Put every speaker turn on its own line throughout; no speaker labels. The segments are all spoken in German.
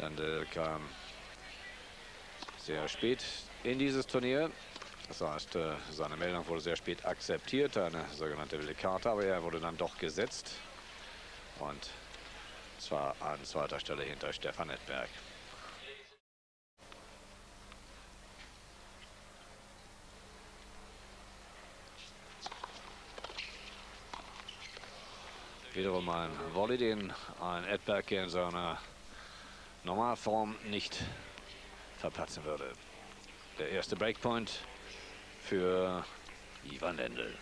Landel kam sehr spät in dieses Turnier. Das heißt, äh, seine Meldung wurde sehr spät akzeptiert, eine sogenannte wilde Karte, aber er wurde dann doch gesetzt. Und zwar an zweiter Stelle hinter Stefan Edberg. Wiederum ein Volley, den ein Edberg in seiner Normalform nicht verpatzen würde. Der erste Breakpoint für Ivan Lendl.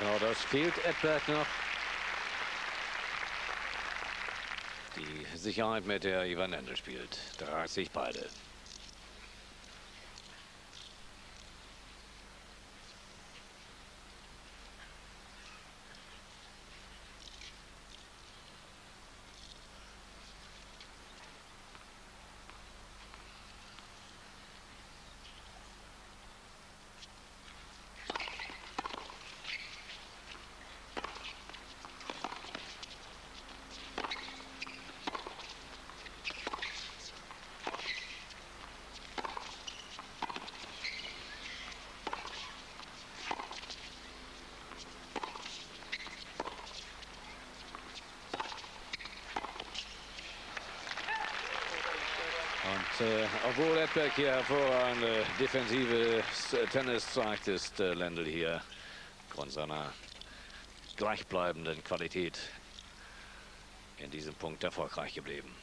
Genau, das fehlt Edberg noch. Die Sicherheit, mit der Ivan Ende spielt. 30 beide. Und äh, obwohl Edberg hier hervorragende defensive Tennis zeigt, ist äh, Lendl hier aufgrund seiner gleichbleibenden Qualität in diesem Punkt erfolgreich geblieben.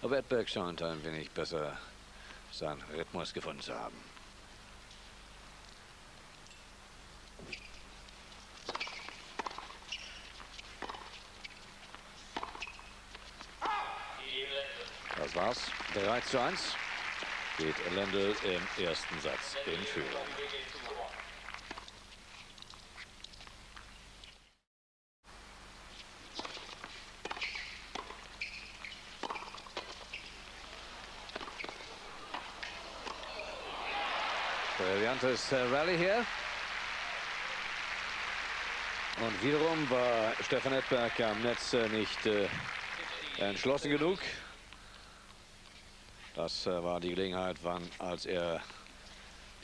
Aber Edberg scheint ein wenig besser seinen Rhythmus gefunden zu haben. Das war's. 3 zu 1 geht Lendl im ersten Satz in Führung. Brillantes Rallye hier. Und wiederum war Stefan Edberg am Netz nicht äh, entschlossen genug. Das äh, war die Gelegenheit, wann, als er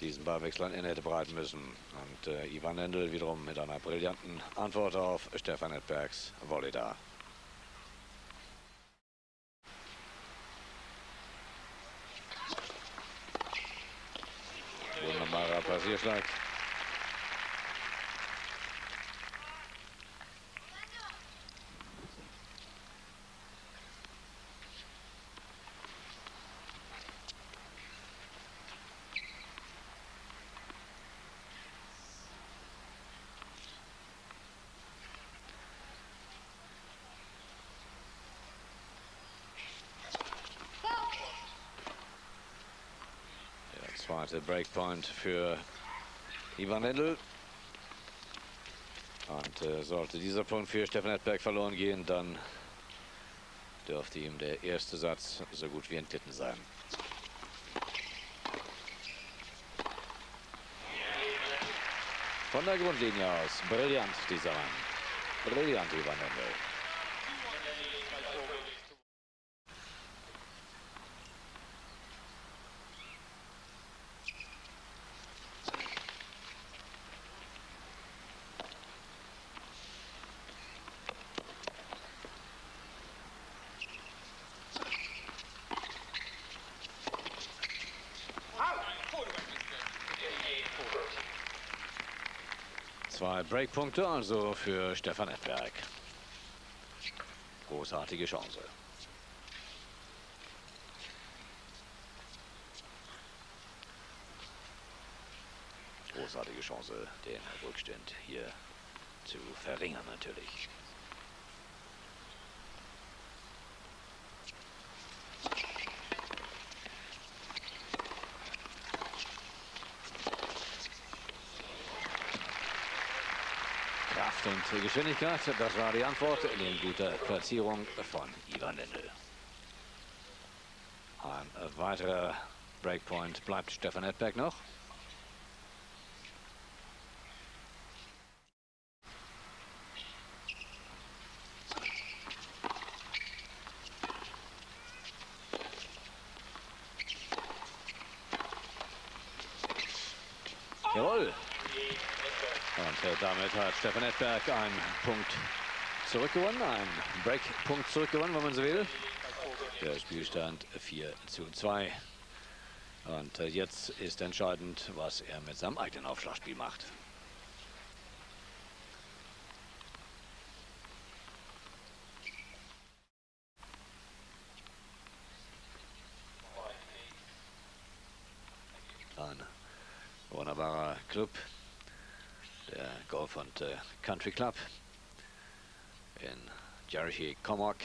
diesen Ballwechsel an Ende hätte bereiten müssen. Und äh, Ivan Lendl wiederum mit einer brillanten Antwort auf Stefan Edbergs Volley da. Wunderbarer Passierschlag. Zweite Breakpoint für Ivan Lendl. Und äh, sollte dieser Punkt für Stefan Edberg verloren gehen, dann dürfte ihm der erste Satz so gut wie entglitten sein. Von der Grundlinie aus, brillant dieser Mann. Brillant Ivan Lendl. Zwei Breakpunkte also für Stefan Edberg. Großartige Chance. Großartige Chance, den Rückstand hier zu verringern natürlich. Und Geschwindigkeit, das war die Antwort in guter Platzierung von Ivan Lendl. Ein weiterer Breakpoint bleibt Stefan Edberg noch. Jawohl. Und äh, damit hat Stefan Edberg einen Punkt zurückgewonnen, einen Breakpunkt zurückgewonnen, wenn man so will. Der Spielstand 4 zu 2. Und äh, jetzt ist entscheidend, was er mit seinem eigenen Aufschlagspiel macht. Ein wunderbarer Club, der Golf und äh, Country Club in Jersey, Comock,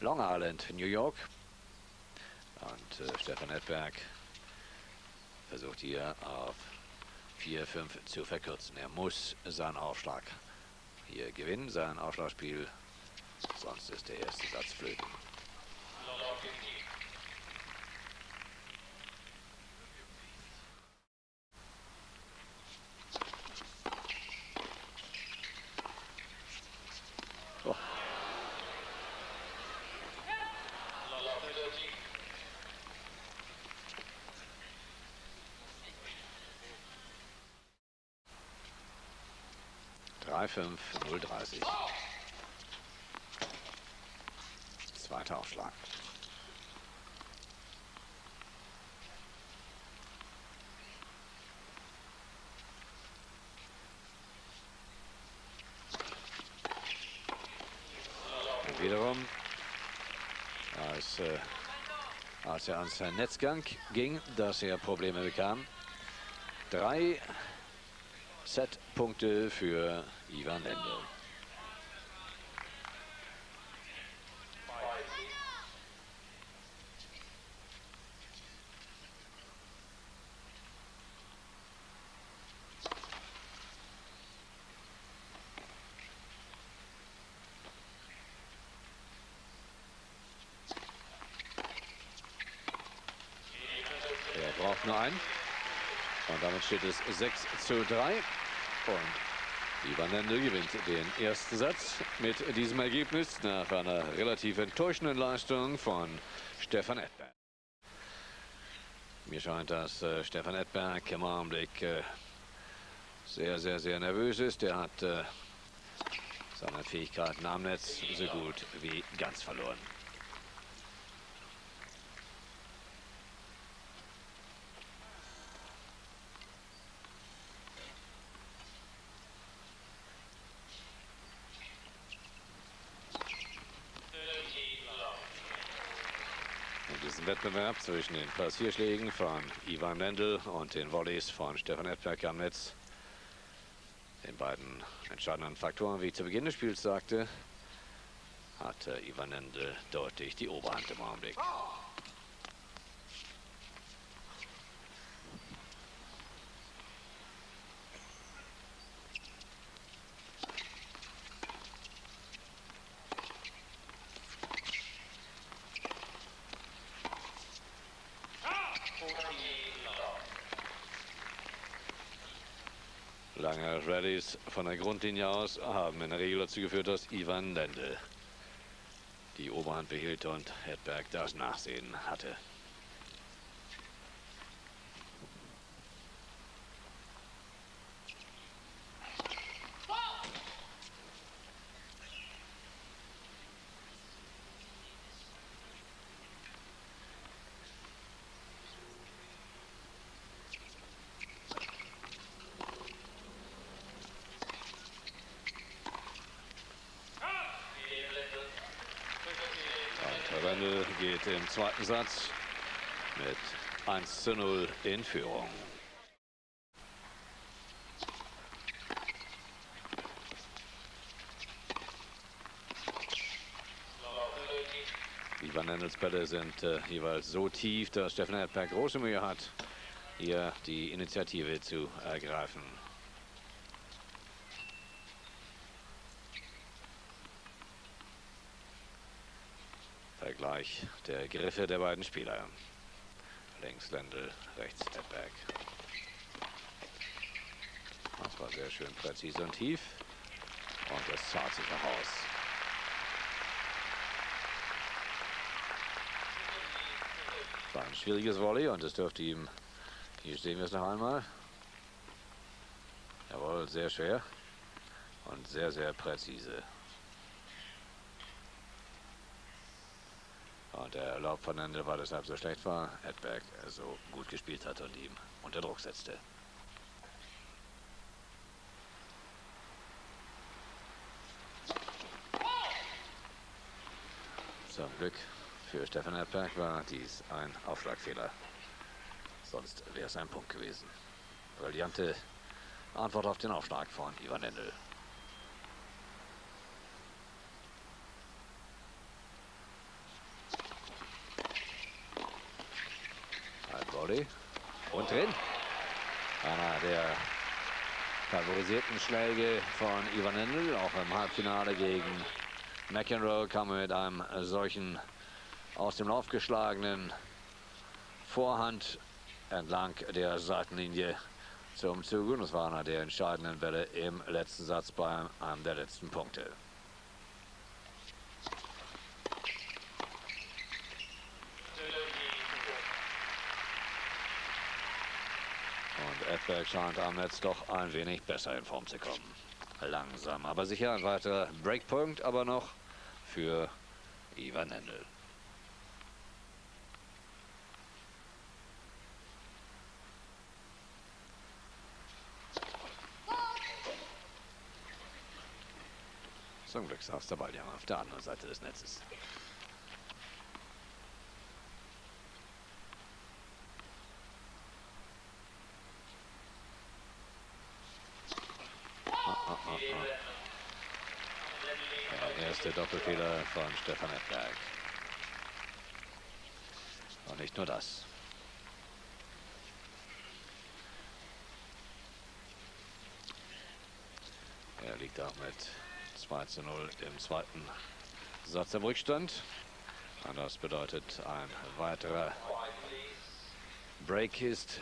Long Island, New York. Und äh, Stefan Edberg versucht hier auf 4-5 zu verkürzen. Er muss seinen Aufschlag hier gewinnen, sein Aufschlagspiel, sonst ist der erste Satz flöten. 35 030. Zweiter Aufschlag. Wiederum. Als, äh, als er an sein Netzgang ging, dass er Probleme bekam. Drei Setpunkte für Ivan Lendl. Er braucht nur einen. Und damit steht es 6 zu 3. Und Ivan Lendl gewinnt den ersten Satz mit diesem Ergebnis nach einer relativ enttäuschenden Leistung von Stefan Edberg. Mir scheint, dass äh, Stefan Edberg im Augenblick äh, sehr, sehr, sehr nervös ist. Er hat äh, seine Fähigkeiten am Netz so gut wie ganz verloren. In diesem Wettbewerb zwischen den Passierschlägen von Ivan Lendl und den Volleys von Stefan Edberg am Netz, den beiden entscheidenden Faktoren, wie ich zu Beginn des Spiels sagte, hat äh, Ivan Lendl deutlich die Oberhand im Augenblick. Lange Rallyes von der Grundlinie aus haben in der Regel dazu geführt, dass Ivan Lendl die Oberhand behielt und Hedberg das Nachsehen hatte. Geht im zweiten Satz mit 1 zu 0 in Führung. Die Van Nendels Bälle sind äh, jeweils so tief, dass Steffen Erdberg große Mühe hat, hier die Initiative zu ergreifen. Vergleich der Griffe der beiden Spieler. Links Lendl, rechts Erdberg. Das war sehr schön präzise und tief. Und es zahlt sich noch aus. War ein schwieriges Volley und es dürfte ihm, hier sehen wir es noch einmal. Jawohl, sehr schwer und sehr, sehr präzise. Und der Laub von Ende war deshalb so schlecht war, Edberg so gut gespielt hat und ihm unter Druck setzte. Zum Glück für Stefan Erdberg war dies ein Aufschlagfehler. Sonst wäre es ein Punkt gewesen. Brillante Antwort auf den Aufschlag von Ivan Endel. Volley. Und drin. Einer der favorisierten Schläge von Ivan Endel. Auch im Halbfinale gegen McEnroe kam er mit einem solchen aus dem Lauf geschlagenen Vorhand entlang der Seitenlinie zum Zug. Und das war einer der entscheidenden Bälle im letzten Satz bei einem der letzten Punkte. Edberg scheint am Netz doch ein wenig besser in Form zu kommen. Langsam, aber sicher ein weiterer Breakpoint, aber noch für Ivan Endel. Zum Glück saß der Ball ja auf der anderen Seite des Netzes. Ah, ah, ah, der erste Doppelfehler von Stefan Edberg. Und nicht nur das. Er liegt auch mit 2 zu 0 im zweiten Satz im Rückstand. Und das bedeutet, ein weiterer Break ist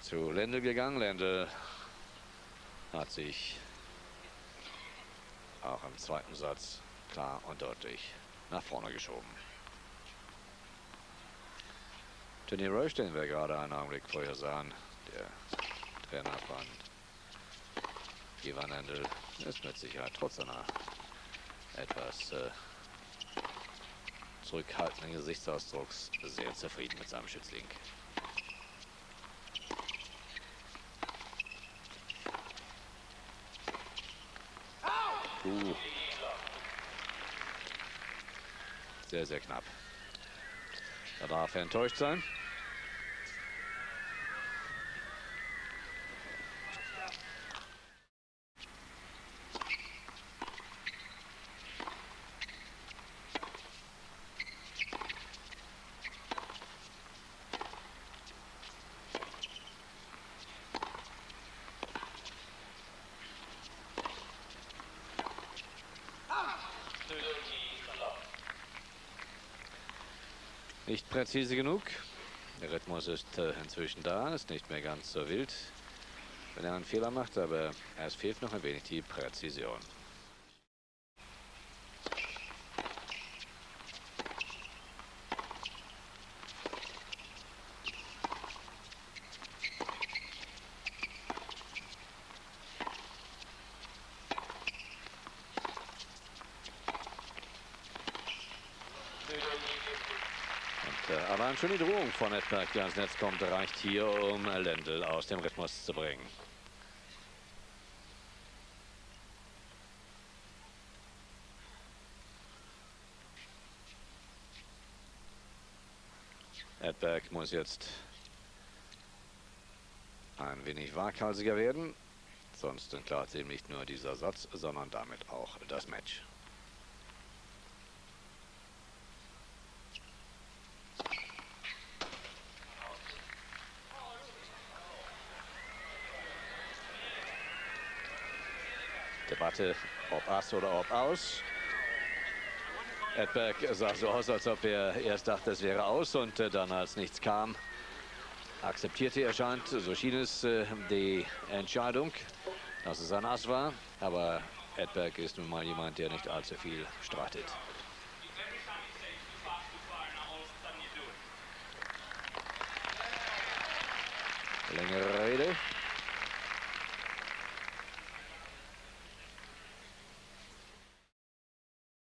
zu Lendl gegangen. Lendl hat sich auch im zweiten Satz klar und deutlich nach vorne geschoben. Turnier Roche, den wir gerade einen Augenblick vorher sahen, der Trainer von Ivan Endel ist mit Sicherheit trotz seiner etwas äh, zurückhaltenden Gesichtsausdrucks sehr zufrieden mit seinem Schützling. Uh. Sehr, sehr knapp. Da darf er enttäuscht sein. Nicht präzise genug. Der Rhythmus ist äh, inzwischen da, ist nicht mehr ganz so wild, wenn er einen Fehler macht, aber es fehlt noch ein wenig die Präzision. Schon die Drohung von Edberg, die ans Netz kommt, reicht hier, um Lendl aus dem Rhythmus zu bringen. Edberg muss jetzt ein wenig waghalsiger werden. Sonst entklart ihm nicht nur dieser Satz, sondern damit auch das Match. Debatte, ob Ass oder ob Aus. Edberg sah so aus, als ob er erst dachte, es wäre aus und äh, dann, als nichts kam, akzeptierte er scheint, so schien es, äh, die Entscheidung, dass es ein Ass war. Aber Edberg ist nun mal jemand, der nicht allzu viel streitet. Längere Rede.